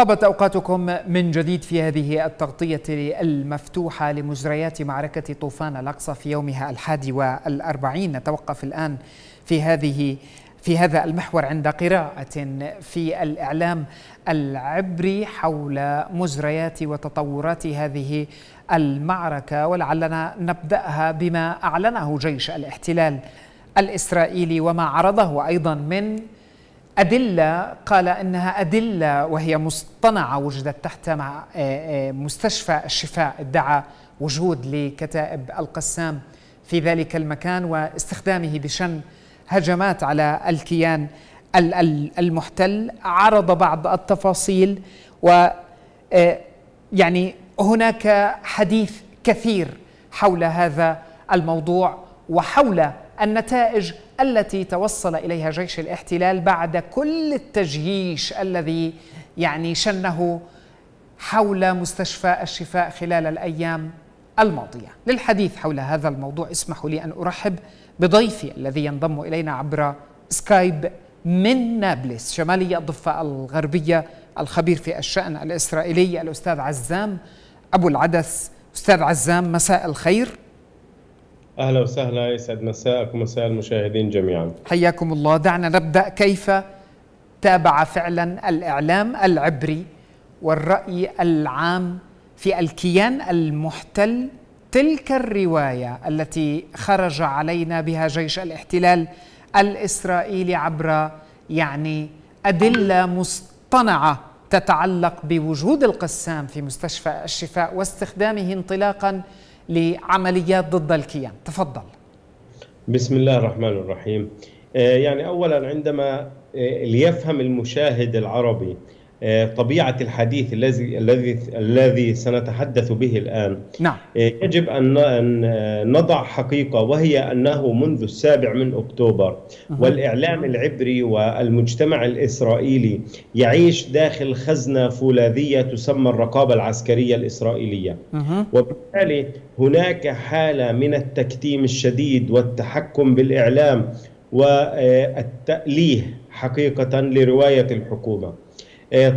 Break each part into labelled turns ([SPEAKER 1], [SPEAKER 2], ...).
[SPEAKER 1] طابت أوقاتكم من جديد في هذه التغطية المفتوحة لمجريات معركة طوفان الأقصى في يومها الحادي والأربعين. نتوقف الآن في هذه في هذا المحور عند قراءة في الإعلام العبري حول مجريات وتطورات هذه المعركة ولعلنا نبدأها بما أعلنه جيش الاحتلال الإسرائيلي وما عرضه أيضا من أدلة قال إنها أدلة وهي مصطنعة وجدت تحت مع آه، آه، مستشفى الشفاء ادعى وجود لكتائب القسام في ذلك المكان واستخدامه بشن هجمات على الكيان المحتل. عرض بعض التفاصيل و آه، يعني هناك حديث كثير حول هذا الموضوع وحول النتائج التي توصل إليها جيش الاحتلال بعد كل التجييش الذي يعني شنه حول مستشفى الشفاء خلال الأيام الماضية. للحديث حول هذا الموضوع اسمحوا لي أن أرحب بضيفي الذي ينضم إلينا عبر سكايب من نابلس شمالي الضفة الغربية الخبير في الشأن الإسرائيلي الأستاذ عزام أبو العدس أستاذ عزام مساء الخير
[SPEAKER 2] أهلا وسهلا يسعد مساءكم ومساء المشاهدين جميعا.
[SPEAKER 1] حياكم الله. دعنا نبدأ كيف تابع فعلا الإعلام العبري والرأي العام في الكيان المحتل. تلك الرواية التي خرج علينا بها جيش الاحتلال الإسرائيلي عبر يعني أدلة مصطنعة تتعلق بوجود القسام في مستشفى الشفاء واستخدامه انطلاقا لعمليات ضد الكيان. تفضل.
[SPEAKER 2] بسم الله الرحمن الرحيم. آه، يعني اولا عندما آه، ليفهم المشاهد العربي طبيعة الحديث الذي الذي الذي سنتحدث به الآن.
[SPEAKER 1] نعم.
[SPEAKER 2] آه، يجب أن نضع حقيقة وهي أنه منذ السابع من أكتوبر والإعلام العبري والمجتمع الإسرائيلي يعيش داخل خزنة فولاذية تسمى الرقابة العسكرية الإسرائيلية. وبالتالي هناك حالة من التكتيم الشديد والتحكم بالإعلام والتأليه حقيقة لرواية الحكومة. آه،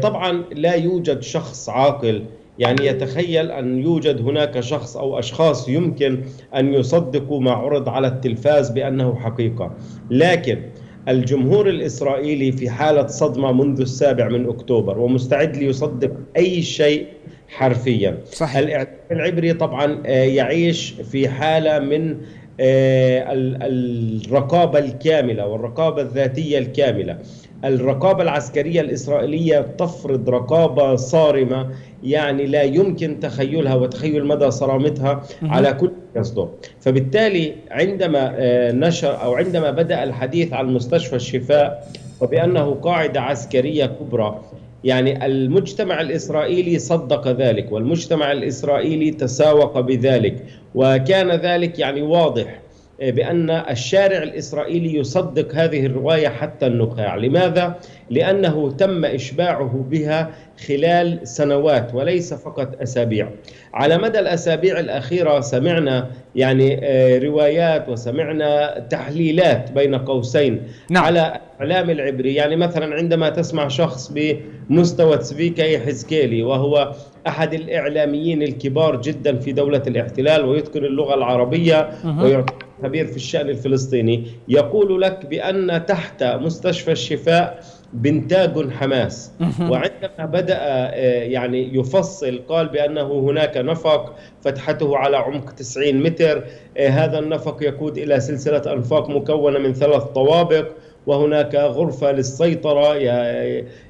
[SPEAKER 2] طبعا لا يوجد شخص عاقل. يعني يتخيل أن يوجد هناك شخص أو أشخاص يمكن أن يصدقوا ما عرض على التلفاز بأنه حقيقة. لكن الجمهور الإسرائيلي في حالة صدمة منذ السابع من أكتوبر ومستعد ليصدق أي شيء حرفيا.
[SPEAKER 1] صحيح.
[SPEAKER 2] الإعلام العبري طبعا آه، يعيش في حالة من آه، الرقابة الكاملة والرقابة الذاتية الكاملة. الرقابة العسكرية الإسرائيلية تفرض رقابة صارمة يعني لا يمكن تخيلها وتخيل مدى صرامتها على كل يصدر. فبالتالي عندما آه، نشر أو عندما بدأ الحديث عن مستشفى الشفاء وبأنه قاعدة عسكرية كبرى يعني المجتمع الإسرائيلي صدق ذلك والمجتمع الإسرائيلي تساوق بذلك. وكان ذلك يعني واضح بأن الشارع الإسرائيلي يصدق هذه الرواية حتى النخاع لماذا؟ لأنه تم إشباعه بها خلال سنوات وليس فقط أسابيع. على مدى الأسابيع الأخيرة سمعنا يعني آه، روايات وسمعنا تحليلات بين قوسين نعم. على الإعلام العبري. يعني مثلا عندما تسمع شخص بمستوى تسبيكا حزكيلي وهو أحد الإعلاميين الكبار جدا في دولة الاحتلال ويتقن اللغة العربية ويعتبر خبير في الشأن الفلسطيني يقول لك بأن تحت مستشفى الشفاء بنتاج حماس. وعندما بدأ آه، يعني يفصل قال بأنه هناك نفق فتحته على عمق 90 متر. آه، هذا النفق يقود إلى سلسلة أنفاق مكونة من ثلاث طوابق وهناك غرفة للسيطرة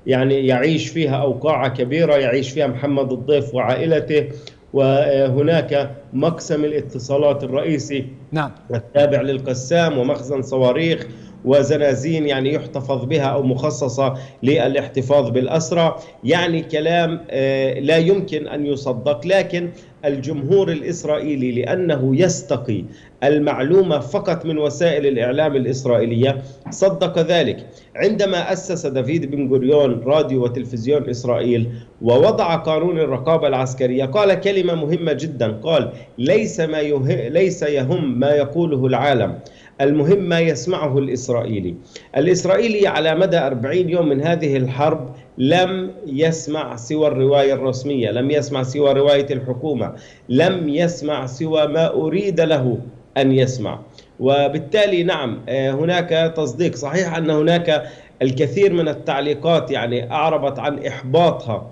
[SPEAKER 2] يعني يعيش فيها أو قاعة كبيرة يعيش فيها محمد الضيف وعائلته. وهناك مقسم الاتصالات الرئيسي
[SPEAKER 1] نعم.
[SPEAKER 2] التابع للقسام ومخزن صواريخ. وزنازين يعني يحتفظ بها أو مخصصة للاحتفاظ بالاسرى يعني كلام آه، لا يمكن أن يصدق. لكن الجمهور الإسرائيلي لأنه يستقي المعلومة فقط من وسائل الإعلام الإسرائيلية صدق ذلك. عندما أسس دافيد بن غوريون راديو وتلفزيون إسرائيل ووضع قانون الرقابة العسكرية قال كلمة مهمة جدا. قال ليس ما يه... ليس يهم ما يقوله العالم. المهم ما يسمعه الإسرائيلي. الإسرائيلي على مدى 40 يوم من هذه الحرب لم يسمع سوى الرواية الرسمية لم يسمع سوى رواية الحكومة لم يسمع سوى ما أريد له أن يسمع. وبالتالي نعم آه، هناك تصديق. صحيح أن هناك الكثير من التعليقات يعني أعربت عن إحباطها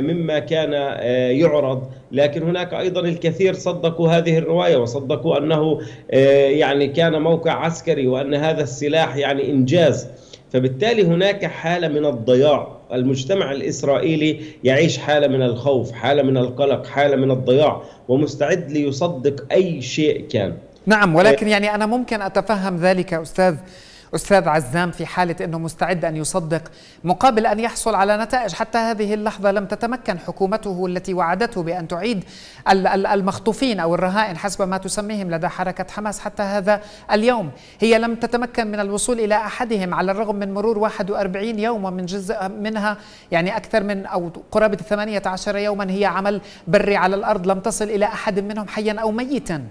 [SPEAKER 2] مما كان آه، يعرض. لكن هناك أيضا الكثير صدقوا هذه الرواية وصدقوا أنه يعني كان موقع عسكري وأن هذا السلاح يعني إنجاز. فبالتالي هناك حالة من الضياع. المجتمع الإسرائيلي يعيش حالة من الخوف حالة من القلق حالة من الضياع ومستعد ليصدق أي شيء كان.
[SPEAKER 1] نعم ولكن يعني أنا ممكن أتفهم ذلك أستاذ. أستاذ عزام في حالة أنه مستعد أن يصدق مقابل أن يحصل على نتائج. حتى هذه اللحظة لم تتمكن حكومته التي وعدته بأن تعيد المخطوفين أو الرهائن حسب ما تسميهم لدى حركة حماس. حتى هذا اليوم هي لم تتمكن من الوصول إلى أحدهم على الرغم من مرور 41 يوم ومن جزء منها يعني أكثر من أو قرابة 18 يوما هي عمل بري على الأرض. لم تصل إلى أحد منهم حيا أو ميتا.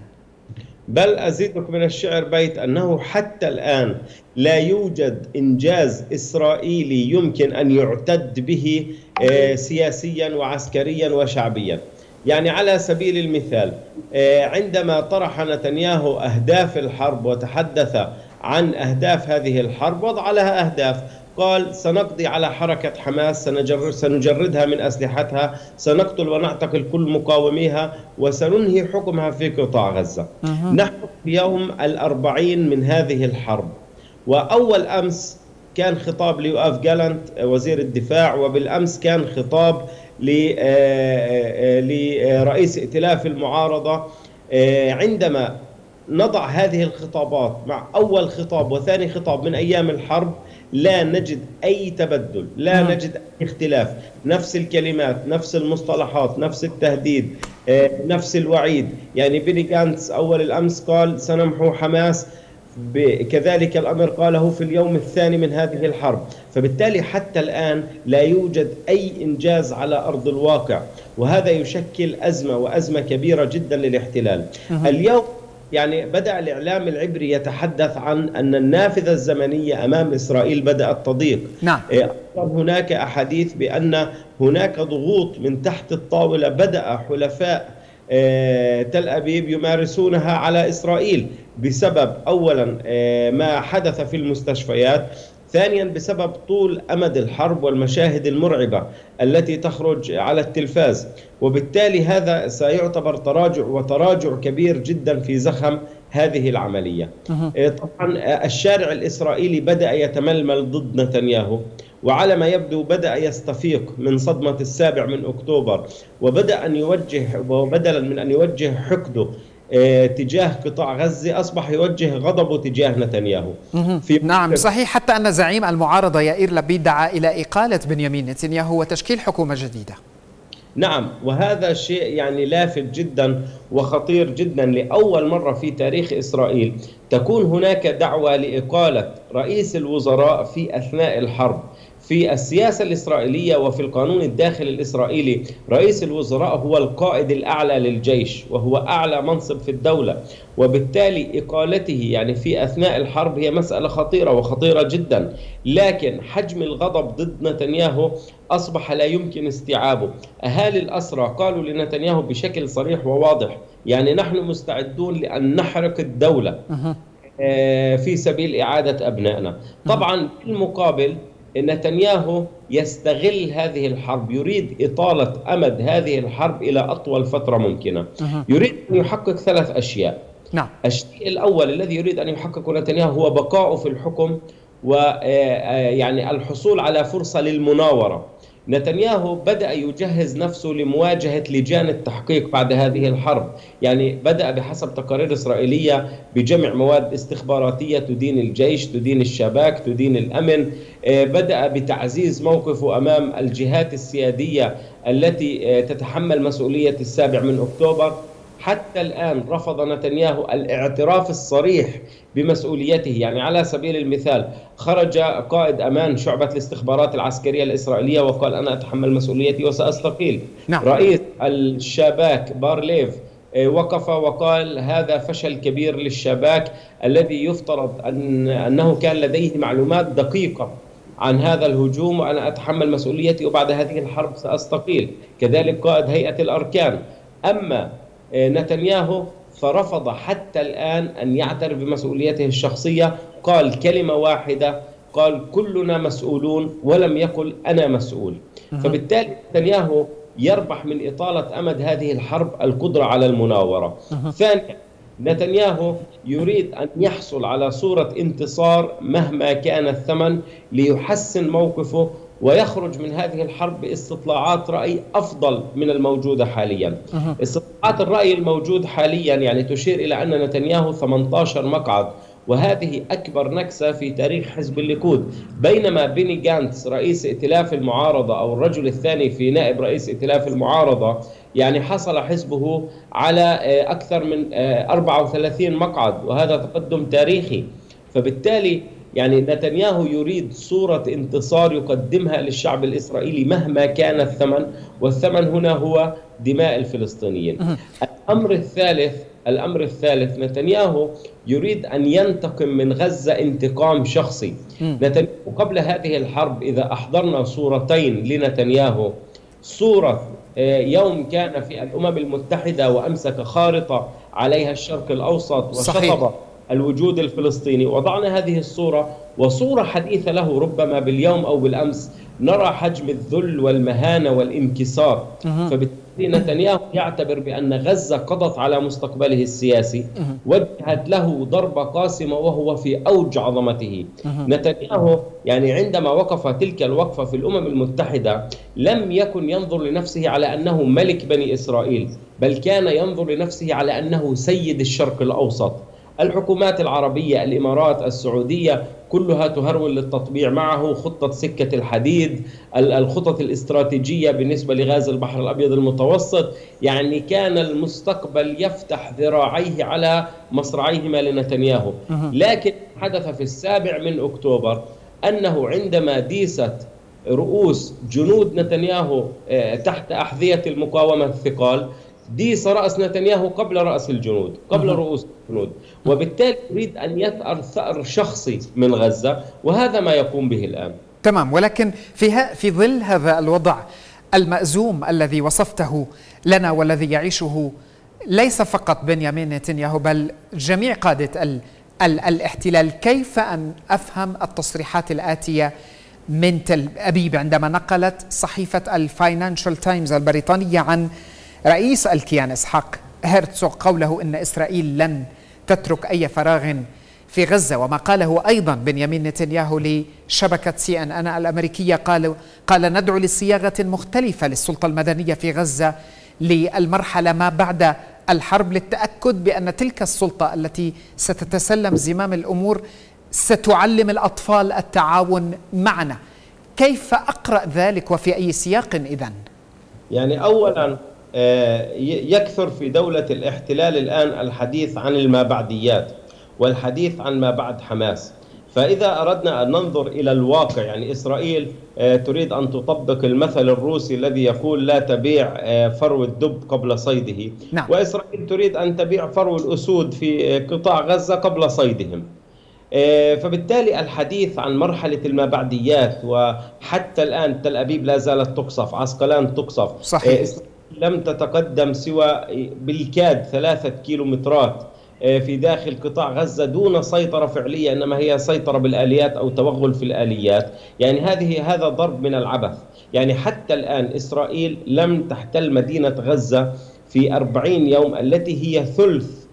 [SPEAKER 2] بل أزيدك من الشعر بيت أنه حتى الآن لا يوجد إنجاز إسرائيلي يمكن أن يعتد به آه، سياسيا وعسكريا وشعبيا. يعني على سبيل المثال آه، عندما طرح نتنياهو أهداف الحرب وتحدث عن أهداف هذه الحرب وضع لها أهداف. قال سنقضي على حركة حماس سنجرد سنجردها من أسلحتها سنقتل ونعتقل كل مقاوميها وسننهي حكمها في قطاع غزة أه. نحن في يوم الأربعين من هذه الحرب وأول أمس كان خطاب ليوآف جالنت وزير الدفاع وبالأمس كان خطاب آه، آه، لرئيس ائتلاف المعارضة آه، عندما نضع هذه الخطابات مع أول خطاب وثاني خطاب من أيام الحرب لا نجد أي تبدل لا م. نجد أي اختلاف. نفس الكلمات نفس المصطلحات نفس التهديد نفس الوعيد. يعني بيلي جانتس أول الأمس قال سنمحو حماس كذلك الأمر قاله في اليوم الثاني من هذه الحرب. فبالتالي حتى الآن لا يوجد أي إنجاز على أرض الواقع. وهذا يشكل أزمة وأزمة كبيرة جدا للاحتلال. اليوم يعني بدأ الإعلام العبري يتحدث عن أن النافذة الزمنية أمام إسرائيل بدأت تضيق
[SPEAKER 1] نعم.
[SPEAKER 2] إيه، هناك أحاديث بأن هناك ضغوط من تحت الطاولة بدأ حلفاء إيه، تل أبيب يمارسونها على إسرائيل بسبب اولا آه، ما حدث في المستشفيات ثانيا بسبب طول أمد الحرب والمشاهد المرعبة التي تخرج على التلفاز. وبالتالي هذا سيعتبر تراجع وتراجع كبير جدا في زخم هذه العملية. آه، طبعا آه، الشارع الإسرائيلي بدأ يتململ ضد نتنياهو. وعلى ما يبدو بدأ يستفيق من صدمة السابع من أكتوبر. وبدأ أن يوجه وبدلا من أن يوجه حقده تجاه قطاع غزة أصبح يوجه غضبه تجاه نتنياهو.
[SPEAKER 1] في نعم صحيح. حتى أن زعيم المعارضة يائير لبيد دعا إلى إقالة بنيامين نتنياهو وتشكيل حكومة جديدة.
[SPEAKER 2] نعم وهذا شيء يعني لافت جدا وخطير جدا لأول مرة في تاريخ إسرائيل. تكون هناك دعوة لإقالة رئيس الوزراء في أثناء الحرب. في السياسة الإسرائيلية وفي القانون الداخلي الإسرائيلي رئيس الوزراء هو القائد الأعلى للجيش وهو أعلى منصب في الدولة وبالتالي إقالته يعني في أثناء الحرب هي مسألة خطيرة وخطيرة جدا لكن حجم الغضب ضد نتنياهو أصبح لا يمكن استيعابه. أهالي الأسرى قالوا لنتنياهو بشكل صريح وواضح يعني نحن مستعدون لأن نحرق الدولة آه، في سبيل إعادة أبنائنا. طبعا بالمقابل نتنياهو يستغل هذه الحرب يريد إطالة أمد هذه الحرب إلى أطول فترة ممكنة. يريد أن يحقق ثلاث أشياء.
[SPEAKER 1] نعم.
[SPEAKER 2] الشيء الأول الذي يريد أن يحققه نتنياهو هو بقاؤه في الحكم ويعني آه، آه، الحصول على فرصة للمناورة. نتنياهو بدأ يجهز نفسه لمواجهة لجان التحقيق بعد هذه الحرب. يعني بدأ بحسب تقارير إسرائيلية بجمع مواد استخباراتية تدين الجيش تدين الشباك تدين الأمن. آه، بدأ بتعزيز موقفه أمام الجهات السيادية التي آه، تتحمل مسؤولية السابع من أكتوبر. حتى الآن رفض نتنياهو الاعتراف الصريح بمسؤوليته. يعني على سبيل المثال خرج قائد أمان شعبة الاستخبارات العسكرية الإسرائيلية وقال أنا أتحمل مسؤوليتي وسأستقيل.
[SPEAKER 1] نعم.
[SPEAKER 2] رئيس الشباك بارليف وقف وقال هذا فشل كبير للشباك الذي يفترض أن أنه كان لديه معلومات دقيقة عن هذا الهجوم وأنا أتحمل مسؤوليتي وبعد هذه الحرب سأستقيل. كذلك قائد هيئة الأركان. أما نتنياهو فرفض حتى الآن أن يعترف بمسؤوليته الشخصية. قال كلمة واحدة قال كلنا مسؤولون ولم يقل أنا مسؤول. فبالتالي نتنياهو يربح من إطالة أمد هذه الحرب القدرة على المناورة. ثانيا نتنياهو يريد أن يحصل على صورة انتصار مهما كان الثمن ليحسن موقفه ويخرج من هذه الحرب باستطلاعات رأي أفضل من الموجودة حاليا. استطلاعات الرأي الموجود حاليا يعني تشير إلى أن نتنياهو 18 مقعد وهذه أكبر نكسة في تاريخ حزب الليكود. بينما بيني جانتس رئيس ائتلاف المعارضة أو الرجل الثاني في نائب رئيس ائتلاف المعارضة يعني حصل حزبه على أكثر من 34 مقعد وهذا تقدم تاريخي. فبالتالي يعني نتنياهو يريد صورة انتصار يقدمها للشعب الإسرائيلي مهما كان الثمن والثمن هنا هو دماء الفلسطينيين. الأمر الثالث الأمر الثالث نتنياهو يريد أن ينتقم من غزة انتقام شخصي. نتنياهو قبل هذه الحرب إذا أحضرنا صورتين لنتنياهو صورة يوم كان في الأمم المتحدة وأمسك خارطة عليها الشرق الأوسط وشطب الوجود الفلسطيني. وضعنا هذه الصورة وصورة حديثة له ربما باليوم أو بالأمس نرى حجم الذل والمهانة والانكسار. فبالتالي نتنياهو يعتبر بأن غزة قضت على مستقبله السياسي وجهت له ضربة قاسمة وهو في أوج عظمته. نتنياهو يعني عندما وقف تلك الوقفة في الأمم المتحدة لم يكن ينظر لنفسه على أنه ملك بني إسرائيل بل كان ينظر لنفسه على أنه سيد الشرق الأوسط. الحكومات العربية الإمارات السعودية كلها تهرول للتطبيع معه خطة سكة الحديد الخطط الاستراتيجية بالنسبة لغاز البحر الأبيض المتوسط. يعني كان المستقبل يفتح ذراعيه على مصرعيهما لنتنياهو. لكن حدث في السابع من أكتوبر أنه عندما ديست رؤوس جنود نتنياهو تحت أحذية المقاومة الثقال ديس رأس نتنياهو قبل رأس الجنود قبل رؤوس الجنود. وبالتالي يريد أن يثأر ثأر شخصي من غزة وهذا ما يقوم به الآن.
[SPEAKER 1] تمام. ولكن في, في ظل هذا الوضع المأزوم الذي وصفته لنا والذي يعيشه ليس فقط بنيامين نتنياهو بل جميع قادة ال ال الاحتلال كيف أن أفهم التصريحات الآتية من تل أبيب عندما نقلت صحيفة الفاينانشال تايمز البريطانية عن رئيس الكيان إسحاق هرتسوغ قوله إن إسرائيل لن تترك أي فراغ في غزة وما قاله أيضا بنيامين نتنياهو لشبكة سي إن إن الأمريكية قال قال ندعو لصياغة مختلفة للسلطة المدنية في غزة للمرحلة ما بعد الحرب للتأكد بأن تلك السلطة التي ستتسلم زمام الأمور ستعلم الأطفال التعاون معنا. كيف أقرأ ذلك وفي أي سياق اذا
[SPEAKER 2] يعني اولا يكثر في دولة الاحتلال الآن الحديث عن المابعديات والحديث عن ما بعد حماس فإذا أردنا أن ننظر إلى الواقع يعني إسرائيل تريد أن تطبق المثل الروسي الذي يقول لا تبيع فرو الدب قبل صيده نعم. وإسرائيل تريد أن تبيع فرو الأسود في قطاع غزة قبل صيدهم فبالتالي الحديث عن مرحلة المابعديات وحتى الآن تل أبيب لا زالت تقصف عسقلان تقصف
[SPEAKER 1] صحيح.
[SPEAKER 2] لم تتقدم سوى بالكاد ثلاثة كيلومترات في داخل قطاع غزة دون سيطرة فعلية إنما هي سيطرة بالآليات أو توغل في الآليات. يعني هذه هذا ضرب من العبث. يعني حتى الآن إسرائيل لم تحتل مدينة غزة في أربعين يوم التي هي ثلث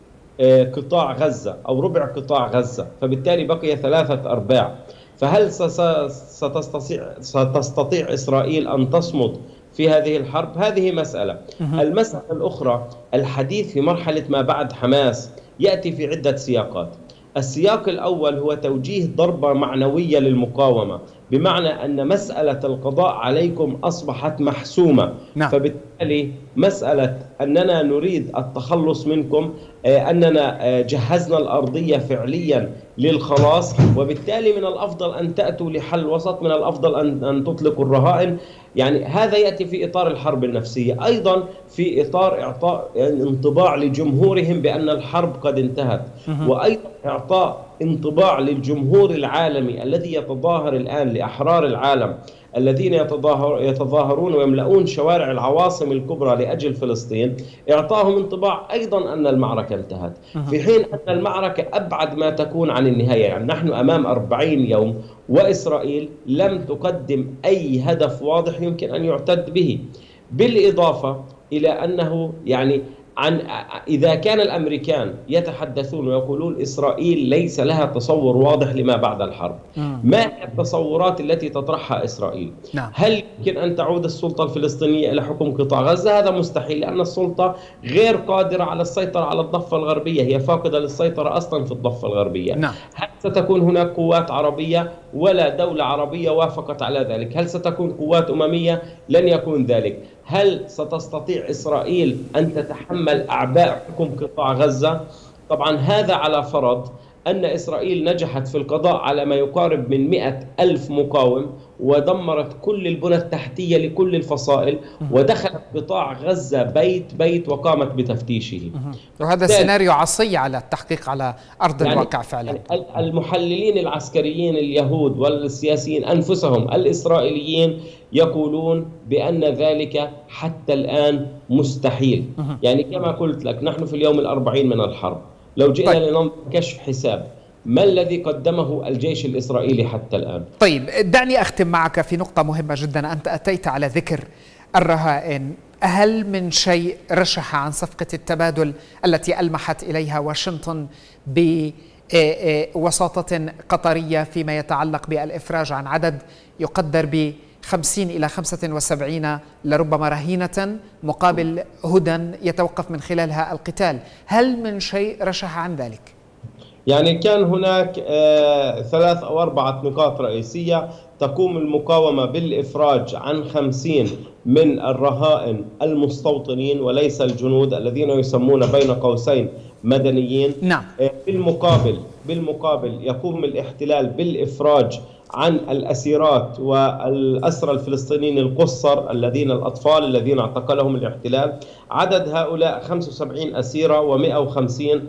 [SPEAKER 2] قطاع غزة أو ربع قطاع غزة. فبالتالي بقي ثلاثة أرباع. فهل ستستطيع, ستستطيع إسرائيل أن تصمد في هذه الحرب. هذه مسألة. المسألة الأخرى الحديث في مرحلة ما بعد حماس يأتي في عدة سياقات. السياق الأول هو توجيه ضربة معنوية للمقاومة بمعنى أن مسألة القضاء عليكم أصبحت محسومة.
[SPEAKER 1] نعم.
[SPEAKER 2] فبالتالي مسألة أننا نريد التخلص منكم آه، أننا آه، جهزنا الأرضية فعليا للخلاص وبالتالي من الأفضل أن تأتوا لحل وسط من الأفضل أن أن تطلقوا الرهائن. يعني هذا يأتي في إطار الحرب النفسية. أيضا في إطار إعطاء انطباع لجمهورهم بأن الحرب قد انتهت. وأيضا إعطاء انطباع للجمهور العالمي الذي يتظاهر الآن لأحرار العالم. الذين يتظاهر يتظاهرون ويملؤون شوارع العواصم الكبرى لأجل فلسطين إعطاهم انطباع أيضا أن المعركة انتهت. في حين أن المعركة أبعد ما تكون عن النهاية يعني نحن أمام 40 يوم وإسرائيل لم تقدم أي هدف واضح يمكن أن يعتد به. بالإضافة إلى أنه يعني عن إذا كان الأمريكان يتحدثون ويقولون إسرائيل ليس لها تصور واضح لما بعد الحرب. ما هي التصورات التي تطرحها إسرائيل؟ نعم. هل يمكن أن تعود السلطة الفلسطينية إلى حكم قطاع غزة؟ هذا مستحيل لأن السلطة غير قادرة على السيطرة على الضفة الغربية. هي فاقدة للسيطرة أصلا في الضفة الغربية. نعم. هل ستكون هناك قوات عربية؟ ولا دولة عربية وافقت على ذلك. هل ستكون قوات أممية؟ لن يكون ذلك. هل ستستطيع إسرائيل أن تتحمل أعباء حكم قطاع غزة؟ طبعا هذا على فرض أن إسرائيل نجحت في القضاء على ما يقارب من مئة ألف مقاوم ودمرت كل البنى التحتية لكل الفصائل ودخلت قطاع غزة بيت بيت وقامت بتفتيشه.
[SPEAKER 1] وهذا سيناريو عصي على التحقيق على أرض يعني الواقع فعلا.
[SPEAKER 2] يعني المحللين العسكريين اليهود والسياسيين أنفسهم الإسرائيليين يقولون بأن ذلك حتى الآن مستحيل. يعني كما قلت لك نحن في اليوم الأربعين من الحرب. لو جئنا طيب. لننظر كشف حساب. ما الذي قدمه الجيش الإسرائيلي حتى الآن؟
[SPEAKER 1] طيب دعني أختم معك في نقطة مهمة جدا. أنت أتيت على ذكر الرهائن. هل من شيء رشح عن صفقة التبادل التي ألمحت إليها واشنطن بوساطة قطرية فيما يتعلق بالإفراج عن عدد يقدر ب 50 إلى 75 لربما رهينة مقابل هدى يتوقف من خلالها القتال هل من شيء رشح عن ذلك؟
[SPEAKER 2] يعني كان هناك آه ثلاث أو أربعة نقاط رئيسية تقوم المقاومة بالإفراج عن خمسين من الرهائن المستوطنين وليس الجنود الذين يسمون بين قوسين مدنيين.
[SPEAKER 1] نعم.
[SPEAKER 2] آه بالمقابل بالمقابل يقوم الاحتلال بالإفراج عن الأسيرات والأسرى الفلسطينيين القصر الذين الأطفال الذين اعتقلهم الاحتلال. عدد هؤلاء 75 أسيرة و150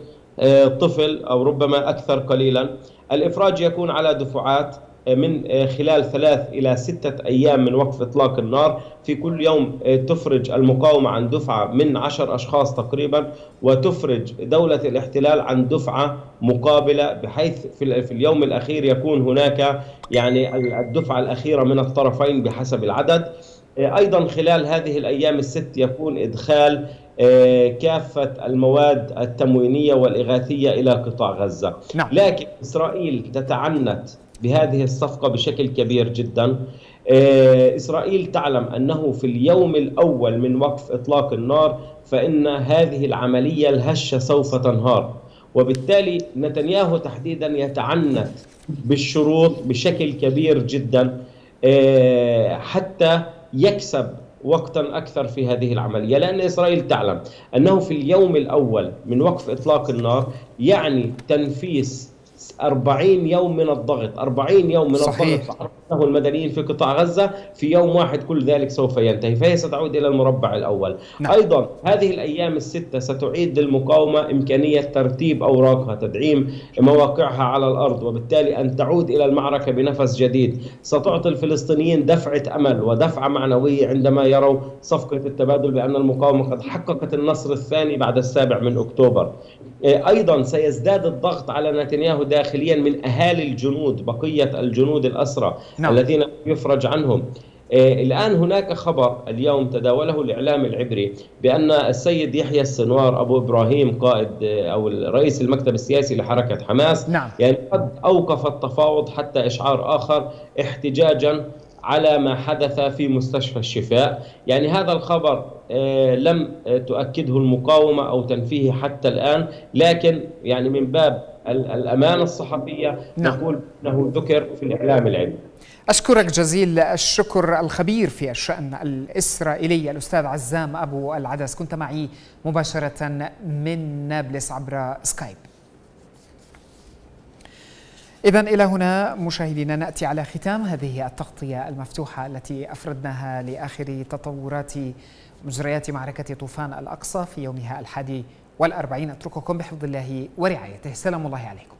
[SPEAKER 2] آه، طفل أو ربما أكثر قليلا. الإفراج يكون على دفعات من آه، خلال ثلاث إلى ستة أيام من وقف إطلاق النار. في كل يوم آه، تفرج المقاومة عن دفعة من عشر أشخاص تقريبا وتفرج دولة الاحتلال عن دفعة مقابلة بحيث في اليوم الأخير يكون هناك يعني الدفعة الأخيرة من الطرفين بحسب العدد. آه، أيضا خلال هذه الأيام الست يكون إدخال كافة المواد التموينية والإغاثية إلى قطاع غزة. نعم. لكن إسرائيل تتعنت بهذه الصفقة بشكل كبير جدا. آه، إسرائيل تعلم أنه في اليوم الأول من وقف إطلاق النار فإن هذه العملية الهشة سوف تنهار. وبالتالي نتنياهو تحديدا يتعنت بالشروط بشكل كبير جدا آه، حتى يكسب وقتا أكثر في هذه العملية. لأن إسرائيل تعلم أنه في اليوم الأول من وقف إطلاق النار يعني تنفيس 40 يوم من الضغط. 40 يوم من صحيح. الضغط له المدنيين في قطاع غزة. في يوم واحد كل ذلك سوف ينتهي. فهي ستعود إلى المربع الأول. نعم. أيضا هذه الأيام الستة ستعيد للمقاومة إمكانية ترتيب أوراقها تدعيم مواقعها على الأرض وبالتالي أن تعود إلى المعركة بنفس جديد. ستعطي الفلسطينيين دفعة أمل ودفعة معنوية عندما يروا صفقة التبادل بأن المقاومة قد حققت النصر الثاني بعد السابع من أكتوبر. أيضا سيزداد الضغط على نتنياهو داخليا من أهالي الجنود بقية الجنود الأسرى نعم. الذين يفرج عنهم آه، الآن هناك خبر اليوم تداوله الإعلام العبري بأن السيد يحيى السنوار أبو إبراهيم قائد أو رئيس المكتب السياسي لحركة حماس
[SPEAKER 1] نعم.
[SPEAKER 2] يعني قد أوقف التفاوض حتى إشعار آخر احتجاجا على ما حدث في مستشفى الشفاء. يعني هذا الخبر آه، لم تؤكده المقاومة أو تنفيه حتى الآن لكن يعني من باب الأمانة الصحفية نعم. نقول إنه ذكر في الإعلام العلمي.
[SPEAKER 1] أشكرك جزيل الشكر الخبير في الشأن الإسرائيلي الأستاذ عزام أبو العدس. كنت معي مباشرة من نابلس عبر سكايب. إذا إلى هنا مشاهدينا نأتي على ختام هذه التغطية المفتوحة التي أفردناها لآخر تطورات مجريات معركة طوفان الأقصى في يومها الحادي والأربعين. أترككم بحفظ الله ورعايته. سلام الله عليكم.